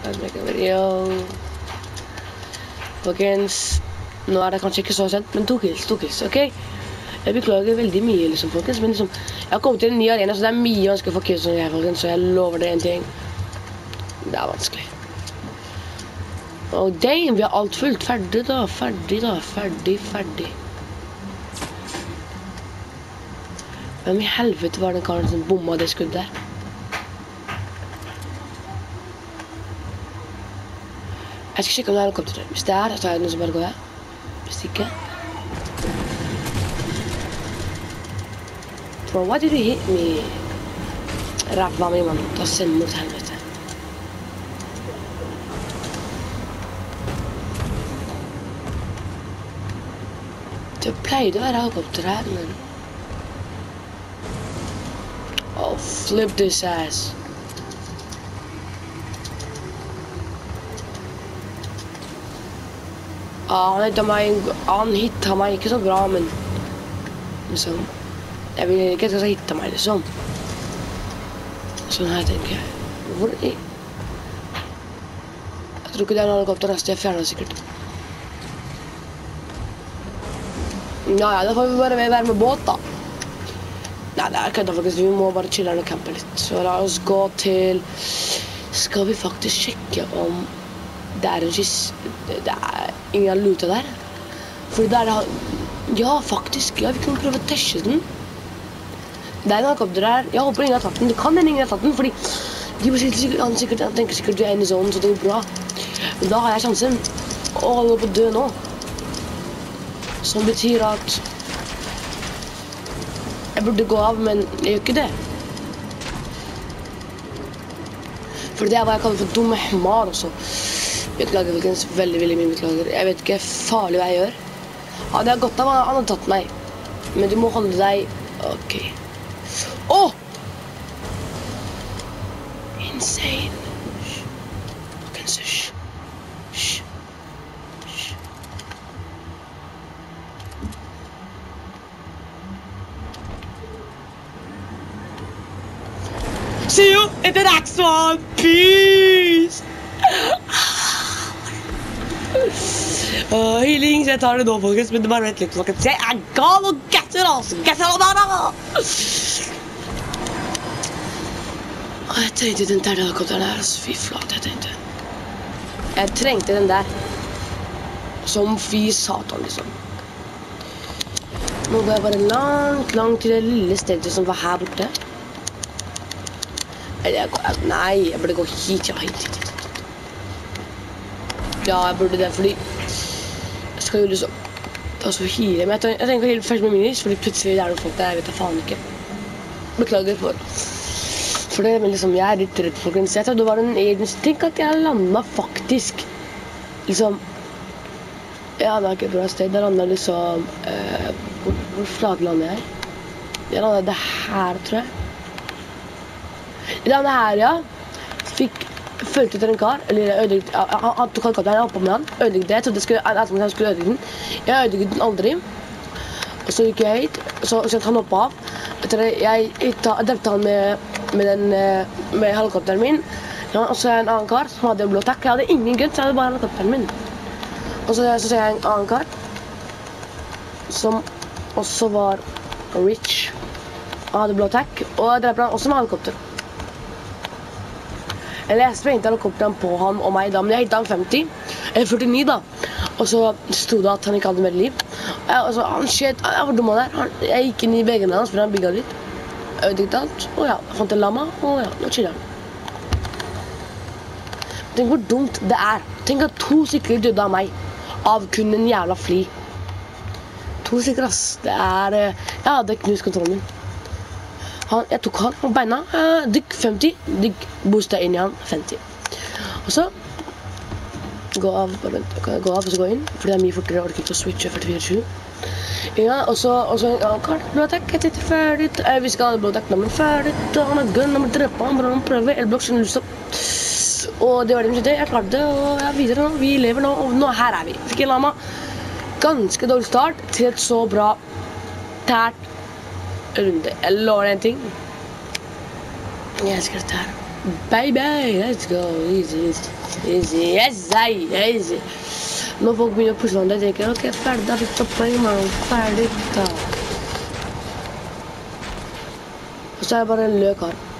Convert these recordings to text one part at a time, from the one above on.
Yo. Folkens, nå er det kanskje ikke så sent, men to kills, to kills, ok? Jeg beklager veldig mye, liksom, folkens, men liksom, jeg har kommet til en ny arena, så det er mye vanskelig å få kills som jeg, folkens, så jeg lover dere en ting. Det er vanskelig. Oh, damn, vi har alt fullt. Ferdig da, ferdig da, ferdig, ferdig. Hvem i helvete var den karen som bomma det skuddet der? Jeg skal sjekke om det er helikopter. Hvis det er, så tar jeg den, så bare går jeg. Hvis ikke Bro, why did you hit me? Ræva mi, mann. Ta selvmord til helvete. Det pleide å være helikopter her, men Oh, flip this ass. Han hitta meg, han hitta meg ikke så bra, men liksom Jeg vil ikke at han skal hitte meg, liksom. Sånn her tenker jeg. Hvor i Jeg tror ikke det er noe helikopter. Jeg fjerna sikkert. Ja, ja, da får vi bare være med båt, da. Nei, det er kødda, faktisk. Vi må bare chille og campe litt. Så la oss gå til Skal vi faktisk sjekke om det er en skyss... Det er ingen luta der. For det er Ja, faktisk. Ja, vi kan prøve å tesje den. Det er en helikopter her. Jeg håper ingen har tatt den. Det kan hende ingen har tatt den, fordi de sikkert, han, sikkert, han tenker sikkert du er inne i sonen, så det går bra. Da har jeg sjansen. Og han holder på å dø nå. Som betyr at jeg burde gå av, men jeg gjør ikke det. For det er hva jeg kaller for dumme hmar også. Beklager, folkens. Veldig, veldig mye beklager. Jeg vet ikke farlig hva jeg gjør. Hadde jeg gått av, han tatt meg. Men du må holde deg OK. Å! Insane. Hysj. Hysj. See you in the next one. Peace. Uh, healing, så jeg tar det nå, folkens. Men bare vent litt, folkens. Jeg er gal og gasser, altså. Gasser og dara. Og jeg trengte den der helikopteren der, altså. Fy flate, jeg tenkte. Jeg trengte den der. Som fy satan, liksom. Nå går jeg bare langt, langt til det lille stedet som var her borte. Eller jeg går, nei, jeg burde gå hit, ja, hit, hit, hit. Ja, jeg burde det, fordi skal jo liksom ta så hyre, men jeg, trenger- jeg trenger å heale først med minis, fordi plutselig er noen folk der, jeg vet da faen ikke. Beklager for, for det, men liksom, jeg er litt redd, folkens. Jeg trodde det var en agency. Tenk at jeg landet faktisk, liksom, det er ikke et bra sted. Jeg landet liksom, eh, hvor, hvor flate landet jeg? Jeg landet det her, tror jeg. Jeg denne her, ja. Fikk følte etter en kar. Eller jeg ødelegget Han han tok helikopteren, jeg hoppa med han. Ødelegget det. Jeg trodde jeg skulle, jeg, skulle ødelegge den. Jeg ødelegget den aldri. Og så gikk jeg hit. Så så han hoppa av. Etter det, jeg drepte han med, den, eh, med helikopteren min. Og så en annen kar som hadde en blå takk. Jeg hadde ingen guns, jeg hadde bare helikopteren min. Og så, så ser jeg en annen kar som også var rich. Han hadde blå takk. Og jeg dreper han også med helikopter. Eller jeg sprengte helikopteren på han og meg da, men jeg hitta han 50. Eller 49, da. Og så sto det at han ikke hadde mer liv. Jeg, så, han Jeg var dum han der. Jeg gikk inn i veggene hans, for han bygga litt. Ødelegget alt. Og ja, jeg fant en lama, og ja, nå chiller han. Tenk hvor dumt det er. Tenk at to stykker døde av meg. Av kun en jævla fly. To stykker, ass. Det er ja, Jeg hadde knust kontrollen min. Han, jeg tok han på beina. Dykk 50. Dykk boosta inn i han 50. Og så gå av, bare vent, gå av og så gå inn, for det er mye fortere. Jeg orker ikke å switche 44-7. Ja, og så, og så ja, kart, blå takk, jeg ferdig. Jeg visste ikke han hadde blå takk, men ferdig. Han har gun, han må drepe bare han prøver. Elblokk, skjønner du, så. Og det var det som skjedde. Jeg klarte det, og jeg er videre nå. Vi lever nå, og nå her er vi. Fikk en lama. Ganske dårlig start til et så bra tært in the yellow or anything. Yes, Qatar. Bye bye. Let's go. Easy, easy, easy. Yes, I, easy. Não vou me opusão da dica. Eu quero perder o papai, mano. Perder e tal. Você vai para ele, cara.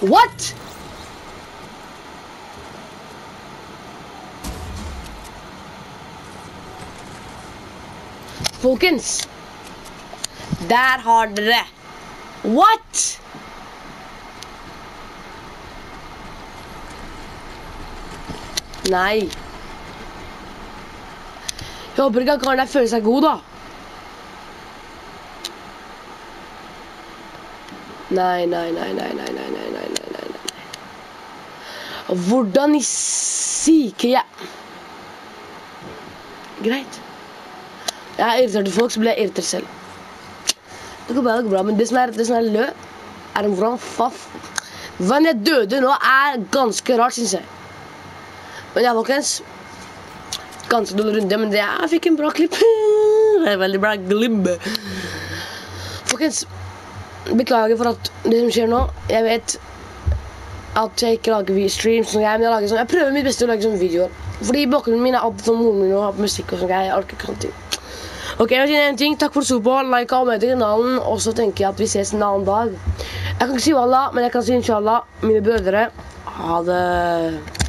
What? Folkens. Der har dere. What? Nei. Jeg håper ikke at karen der føler seg god, da. Nei, nei, nei, nei, nei, nei, nei, nei, nei, nei. Hvordan i syke jeg... Greit. Jeg er irritert til folk, så blir jeg irritert selv. Det går bra, det går bra, men det som er, det som er lø, er en hvordan faff... Hvordan jeg døde nå er ganske rart, synes jeg. Men ja, folkens. Ganske dårlig runde, men det, jeg fikk en bra klipp. Det er veldig bra glibb. Folkens, beklager for at det som skjer nå. Jeg vet at jeg ikke lager streams og greier, men jeg, lager sånn, jeg prøver mitt beste å lage sånne videoer. Fordi bakgrunnen min er alltid sånn moren min og har musikk og sånn greier. Jeg orker ikke sånne ting. Ok, jeg vil si en ting. Takk for på. Like og til kanalen. Og så tenker jeg at vi ses en annen dag. Jeg kan ikke si wallah, men jeg kan si inshallah. Mine brødre. Ha det.